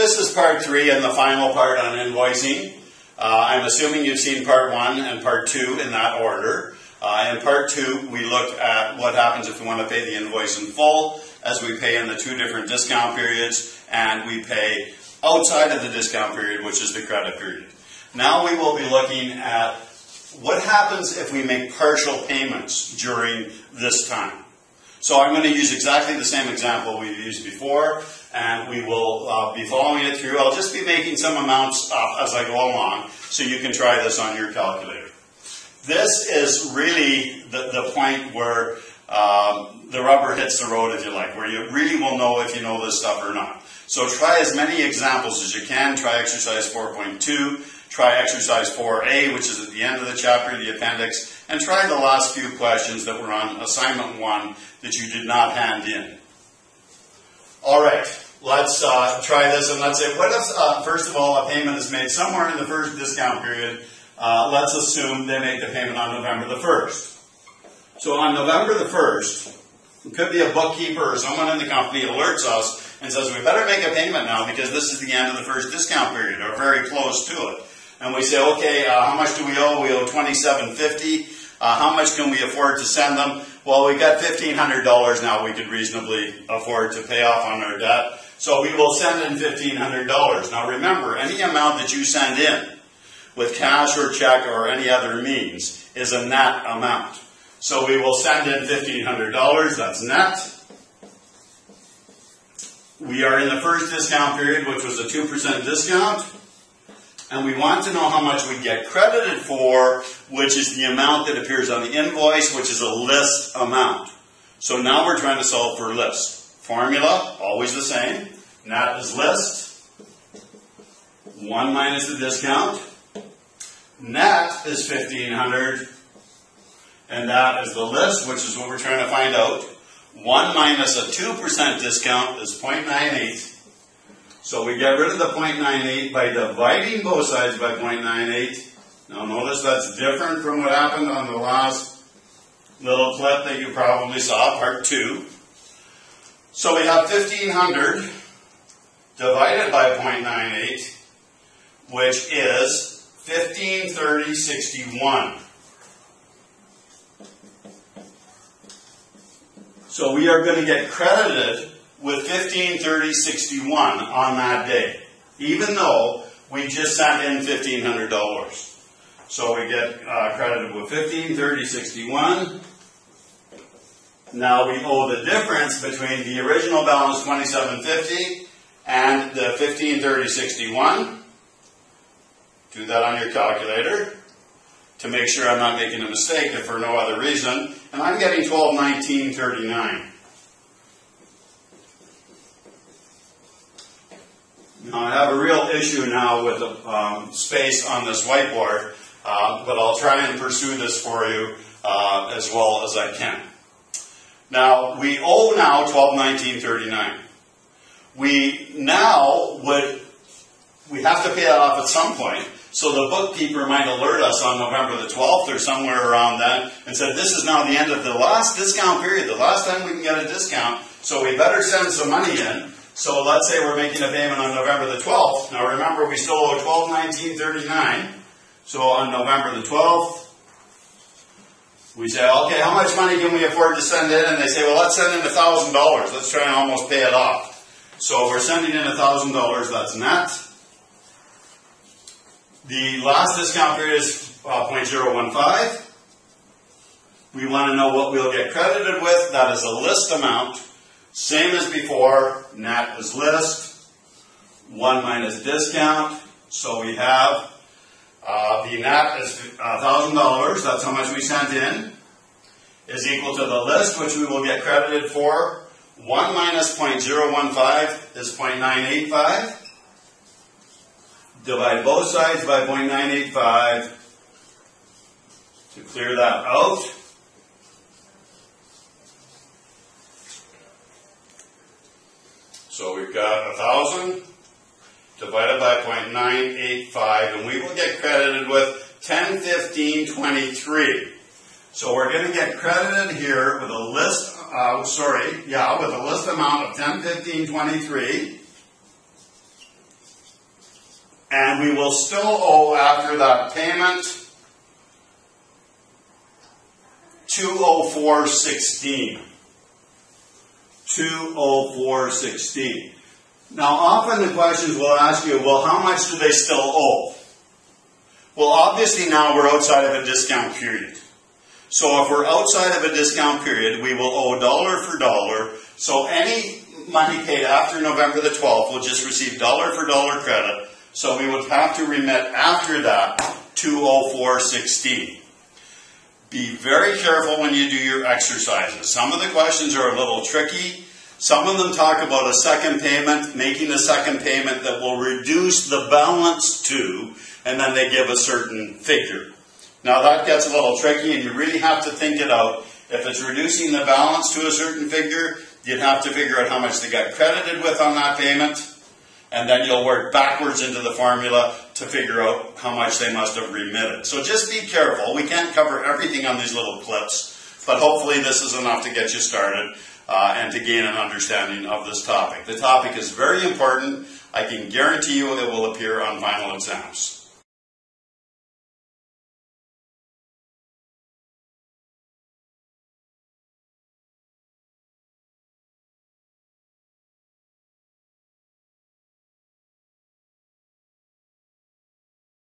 This is part three and the final part on invoicing. Uh, I'm assuming you've seen part one and part two in that order. Uh, in part two, we look at what happens if we want to pay the invoice in full, as we pay in the two different discount periods, and we pay outside of the discount period, which is the credit period. Now we will be looking at what happens if we make partial payments during this time. So I'm going to use exactly the same example we've used before, and we will uh, be following it through. I'll just be making some amounts up as I go along, so you can try this on your calculator. This is really the, the point where um, the rubber hits the road, if you like, where you really will know if you know this stuff or not. So try as many examples as you can. Try exercise 4.2. Try exercise 4A, which is at the end of the chapter, the appendix. And try the last few questions that were on assignment 1 that you did not hand in. All right, let's uh, try this and let's say, what if, uh, first of all, a payment is made somewhere in the first discount period. Uh, let's assume they make the payment on November the 1st. So on November the 1st, it could be a bookkeeper or someone in the company alerts us and says, we better make a payment now because this is the end of the first discount period or very close to it. And we say, okay, uh, how much do we owe? We owe twenty-seven fifty. Uh, how much can we afford to send them? Well, we've got $1,500 now we could reasonably afford to pay off on our debt. So we will send in $1,500. Now remember, any amount that you send in with cash or check or any other means is a net amount. So we will send in $1,500, that's net. We are in the first discount period, which was a 2% discount. And we want to know how much we get credited for, which is the amount that appears on the invoice, which is a list amount. So now we're trying to solve for list. Formula, always the same. Net is list. 1 minus the discount. Net is 1500 and that is the list, which is what we're trying to find out. 1 minus a 2% discount is 0.98. So we get rid of the 0.98 by dividing both sides by 0.98. Now notice that's different from what happened on the last little clip that you probably saw, part 2. So we have 1500 divided by 0.98, which is 1530.61. So we are going to get credited with 1530.61 on that day, even though we just sent in $1,500. So we get uh, credited with 1530.61. Now we owe the difference between the original balance 2750 and the 1530.61. Do that on your calculator to make sure I'm not making a mistake if for no other reason. And I'm getting 1219.39. I have a real issue now with the um, space on this whiteboard, uh, but I'll try and pursue this for you uh, as well as I can. Now we owe now 1219.39. We now would we have to pay that off at some point. So the bookkeeper might alert us on November the 12th or somewhere around then and said, this is now the end of the last discount period, the last time we can get a discount, so we better send some money in. So let's say we're making a payment on November the 12th. Now remember, we still owe 1219.39. So on November the 12th, we say, okay, how much money can we afford to send in? And they say, well, let's send in $1,000. Let's try and almost pay it off. So we're sending in $1,000, that's net. The last discount period is uh, 0.015. We want to know what we'll get credited with. That is a list amount. Same as before, net is list. 1 minus discount. So we have uh, the net is $1,000. That's how much we sent in. Is equal to the list, which we will get credited for. 1 minus 0.015 is 0.985. Divide both sides by 0.985 to clear that out. So we've got 1,000 divided by 0.985, and we will get credited with 1015.23. So we're going to get credited here with a list, uh, sorry, yeah, with a list amount of 1015.23. And we will still owe after that payment 20416. 20416. Now, often the questions will ask you, well, how much do they still owe? Well, obviously now we're outside of a discount period. So if we're outside of a discount period, we will owe dollar for dollar. So any money paid after November the 12th will just receive dollar for dollar credit. So we would have to remit after that 20416. Be very careful when you do your exercises. Some of the questions are a little tricky. Some of them talk about a second payment, making a second payment that will reduce the balance to, and then they give a certain figure. Now that gets a little tricky and you really have to think it out. If it's reducing the balance to a certain figure, you'd have to figure out how much they got credited with on that payment, and then you'll work backwards into the formula to figure out how much they must have remitted. So just be careful. We can't cover everything on these little clips, but hopefully this is enough to get you started uh, and to gain an understanding of this topic. The topic is very important. I can guarantee you it will appear on final exams.